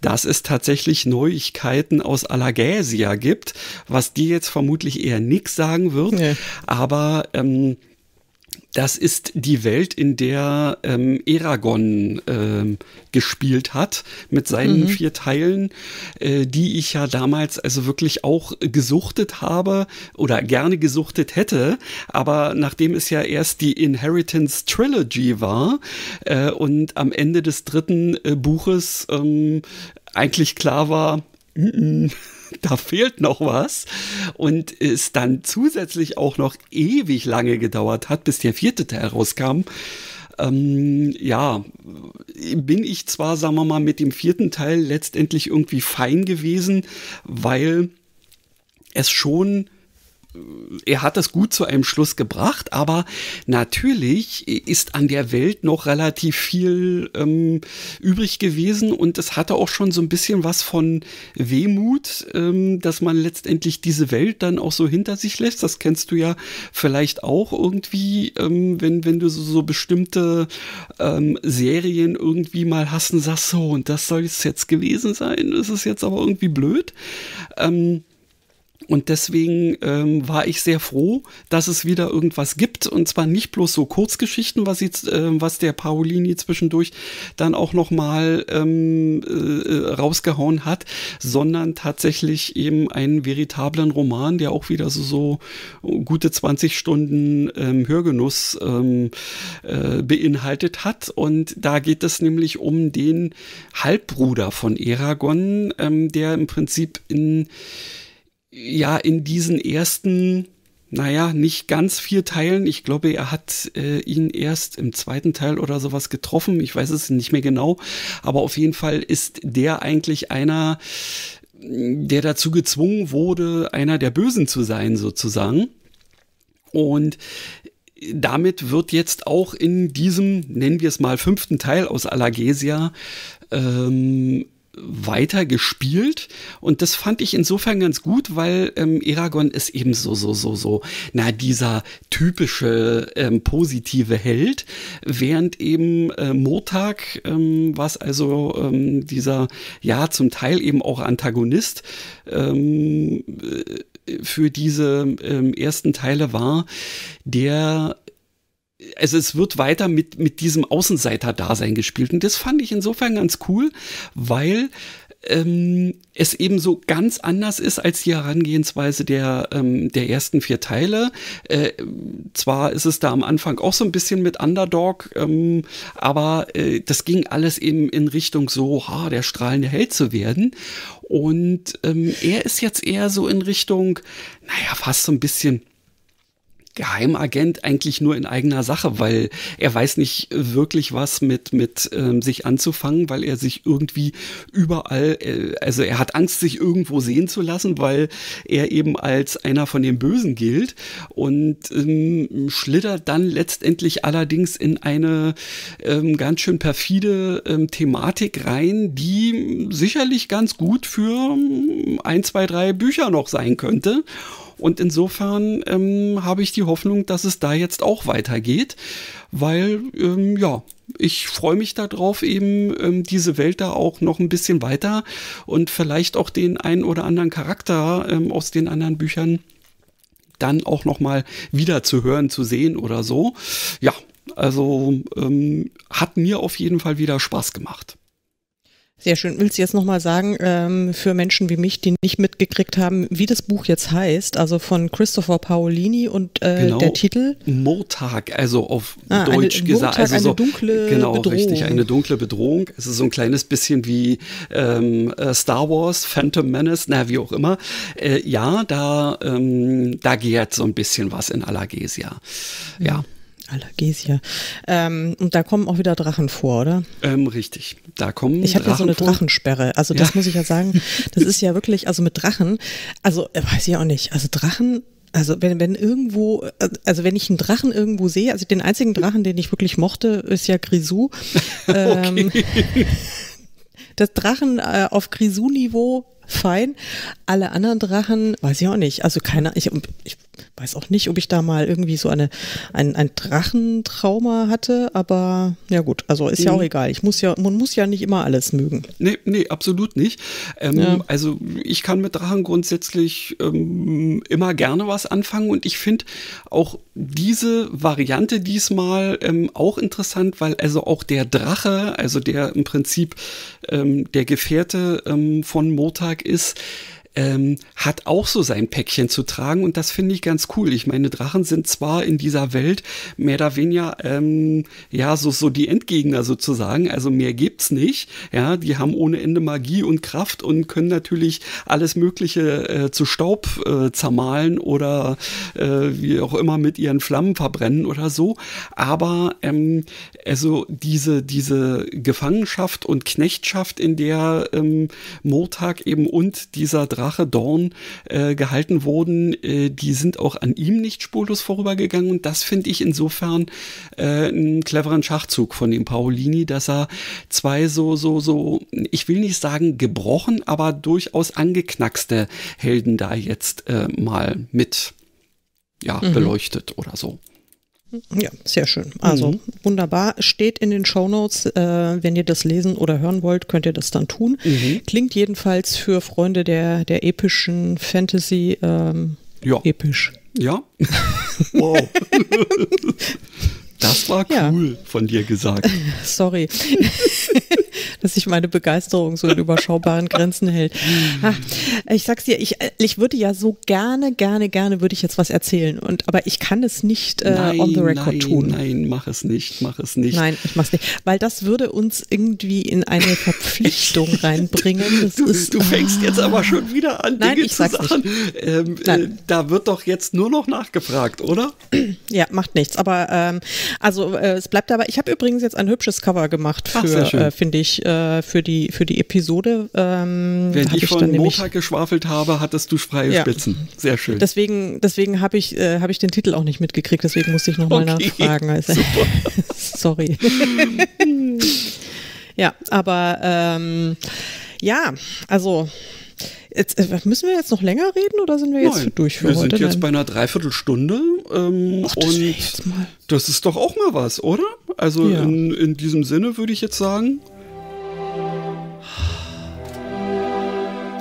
dass es tatsächlich Neuigkeiten aus Alagasia gibt, was dir jetzt vermutlich eher nix sagen wird. Nee. Aber ähm, das ist die Welt, in der ähm, Eragon ähm, gespielt hat mit seinen mhm. vier Teilen, äh, die ich ja damals also wirklich auch gesuchtet habe oder gerne gesuchtet hätte. Aber nachdem es ja erst die Inheritance Trilogy war äh, und am Ende des dritten äh, Buches ähm, eigentlich klar war, mm -mm, da fehlt noch was. Und es dann zusätzlich auch noch ewig lange gedauert hat, bis der vierte Teil rauskam. Ähm, ja, bin ich zwar, sagen wir mal, mit dem vierten Teil letztendlich irgendwie fein gewesen, weil es schon er hat das gut zu einem Schluss gebracht, aber natürlich ist an der Welt noch relativ viel ähm, übrig gewesen und es hatte auch schon so ein bisschen was von Wehmut, ähm, dass man letztendlich diese Welt dann auch so hinter sich lässt. Das kennst du ja vielleicht auch irgendwie, ähm, wenn, wenn du so, so bestimmte ähm, Serien irgendwie mal hast und sagst, so, und das soll es jetzt gewesen sein, das ist jetzt aber irgendwie blöd. Ähm, und deswegen ähm, war ich sehr froh, dass es wieder irgendwas gibt. Und zwar nicht bloß so Kurzgeschichten, was, jetzt, äh, was der Paolini zwischendurch dann auch nochmal ähm, äh, rausgehauen hat, sondern tatsächlich eben einen veritablen Roman, der auch wieder so, so gute 20 Stunden ähm, Hörgenuss ähm, äh, beinhaltet hat. Und da geht es nämlich um den Halbbruder von Eragon, ähm, der im Prinzip in ja in diesen ersten, naja, nicht ganz vier Teilen. Ich glaube, er hat äh, ihn erst im zweiten Teil oder sowas getroffen. Ich weiß es nicht mehr genau. Aber auf jeden Fall ist der eigentlich einer, der dazu gezwungen wurde, einer der Bösen zu sein, sozusagen. Und damit wird jetzt auch in diesem, nennen wir es mal, fünften Teil aus Alagesia ähm, weiter gespielt und das fand ich insofern ganz gut, weil ähm, Eragon ist eben so, so, so, so, na, dieser typische ähm, positive Held, während eben äh, Murtag, ähm, was also ähm, dieser, ja, zum Teil eben auch Antagonist, ähm, äh, für diese ähm, ersten Teile war, der also es wird weiter mit, mit diesem Außenseiter-Dasein gespielt. Und das fand ich insofern ganz cool, weil ähm, es eben so ganz anders ist als die Herangehensweise der, ähm, der ersten vier Teile. Äh, zwar ist es da am Anfang auch so ein bisschen mit Underdog, ähm, aber äh, das ging alles eben in Richtung so, ha, der strahlende Held zu werden. Und ähm, er ist jetzt eher so in Richtung, naja, fast so ein bisschen Geheimagent eigentlich nur in eigener Sache, weil er weiß nicht wirklich was mit, mit ähm, sich anzufangen, weil er sich irgendwie überall, äh, also er hat Angst, sich irgendwo sehen zu lassen, weil er eben als einer von den Bösen gilt und ähm, schlittert dann letztendlich allerdings in eine ähm, ganz schön perfide ähm, Thematik rein, die sicherlich ganz gut für ähm, ein, zwei, drei Bücher noch sein könnte. Und insofern ähm, habe ich die Hoffnung, dass es da jetzt auch weitergeht, weil ähm, ja, ich freue mich darauf, eben ähm, diese Welt da auch noch ein bisschen weiter und vielleicht auch den einen oder anderen Charakter ähm, aus den anderen Büchern dann auch noch mal wieder zu hören, zu sehen oder so. Ja, also ähm, hat mir auf jeden Fall wieder Spaß gemacht. Sehr schön. Willst du jetzt nochmal sagen, ähm, für Menschen wie mich, die nicht mitgekriegt haben, wie das Buch jetzt heißt, also von Christopher Paolini und äh, genau. der Titel? Murtag, also auf ah, Deutsch eine, gesagt. also eine so, dunkle genau, Bedrohung. richtig, eine dunkle Bedrohung. Es ist so ein kleines bisschen wie ähm, äh, Star Wars, Phantom Menace, na wie auch immer. Äh, ja, da, ähm, da geht so ein bisschen was in Alagesia. Ja. Mhm. Allergesia. Ähm, und da kommen auch wieder Drachen vor, oder? Ähm, richtig. Da kommen Ich habe ja so eine vor. Drachensperre. Also das ja. muss ich ja sagen. Das ist ja wirklich, also mit Drachen, also äh, weiß ich auch nicht. Also Drachen, also wenn, wenn irgendwo, äh, also wenn ich einen Drachen irgendwo sehe, also den einzigen Drachen, den ich wirklich mochte, ist ja Grisou. Ähm, das Drachen äh, auf Grisou-Niveau fein. Alle anderen Drachen, weiß ich auch nicht. Also keiner, ich, ich weiß auch nicht, ob ich da mal irgendwie so eine, ein, ein Drachentrauma hatte, aber ja gut, also ist ja auch mhm. egal. Ich muss ja, man muss ja nicht immer alles mögen. Nee, nee, absolut nicht. Ähm, ja. Also ich kann mit Drachen grundsätzlich ähm, immer gerne was anfangen und ich finde auch diese Variante diesmal ähm, auch interessant, weil also auch der Drache, also der im Prinzip ähm, der Gefährte ähm, von Montag ist, ähm, hat auch so sein Päckchen zu tragen und das finde ich ganz cool. Ich meine, Drachen sind zwar in dieser Welt mehr oder weniger ähm, ja so so die Endgegner sozusagen, also mehr gibt's nicht. Ja, die haben ohne Ende Magie und Kraft und können natürlich alles Mögliche äh, zu Staub äh, zermahlen oder äh, wie auch immer mit ihren Flammen verbrennen oder so. Aber ähm, also diese diese Gefangenschaft und Knechtschaft, in der ähm, Motag eben und dieser Drache Drache Dorn äh, gehalten wurden, äh, die sind auch an ihm nicht spurlos vorübergegangen. Und das finde ich insofern äh, einen cleveren Schachzug von dem Paolini, dass er zwei so, so, so, ich will nicht sagen gebrochen, aber durchaus angeknackste Helden da jetzt äh, mal mit ja, mhm. beleuchtet oder so. Ja, sehr schön. Also mhm. wunderbar. Steht in den Show Notes. Äh, wenn ihr das lesen oder hören wollt, könnt ihr das dann tun. Mhm. Klingt jedenfalls für Freunde der, der epischen Fantasy ähm, ja. episch. Ja. wow. Das war cool ja. von dir gesagt. Sorry, dass sich meine Begeisterung so in überschaubaren Grenzen hält. Ach, ich sag's dir, ich, ich würde ja so gerne, gerne, gerne würde ich jetzt was erzählen. Und aber ich kann es nicht äh, nein, on the record nein, tun. Nein, mach es nicht, mach es nicht. Nein, ich mach's nicht. Weil das würde uns irgendwie in eine Verpflichtung reinbringen. Das du, ist, du fängst ah, jetzt aber schon wieder an, nein, Dinge ich zu sagen. Ähm, äh, da wird doch jetzt nur noch nachgefragt, oder? Ja, macht nichts. Aber ähm, also äh, es bleibt dabei. Ich habe übrigens jetzt ein hübsches Cover gemacht für, äh, finde ich, äh, für die für die Episode. Ähm, Während ich, ich von Montag geschwafelt habe, hattest du freie ja. Spitzen. Sehr schön. Deswegen, deswegen habe ich, äh, hab ich den Titel auch nicht mitgekriegt. Deswegen musste ich nochmal okay. nachfragen. Also, sorry. ja, aber ähm, ja, also Jetzt, äh, müssen wir jetzt noch länger reden oder sind wir jetzt Nein, durch für wir heute? Wir sind jetzt bei einer Dreiviertelstunde ähm, Ach, das und das ist doch auch mal was, oder? Also ja. in, in diesem Sinne würde ich jetzt sagen.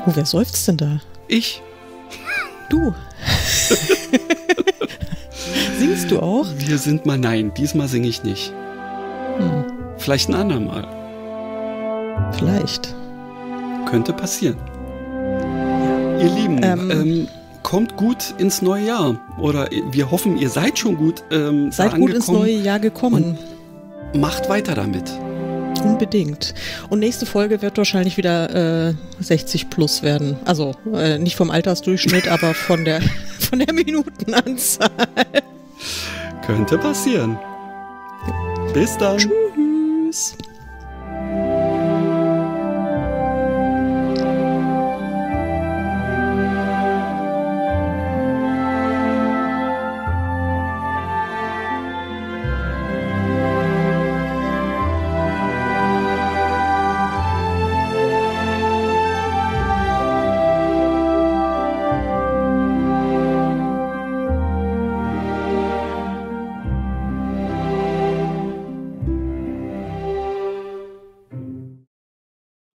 Oh, wer seufzt denn da? Ich. Du. Singst du auch? Wir sind mal, nein, diesmal singe ich nicht. Hm. Vielleicht ein andermal. Vielleicht. Könnte passieren. Ihr Lieben, ähm, ähm, kommt gut ins neue Jahr. Oder wir hoffen, ihr seid schon gut. Ähm, seid gut ins neue Jahr gekommen. macht weiter damit. Unbedingt. Und nächste Folge wird wahrscheinlich wieder äh, 60 plus werden. Also äh, nicht vom Altersdurchschnitt, aber von der, von der Minutenanzahl. Könnte passieren. Bis dann. Tschüss.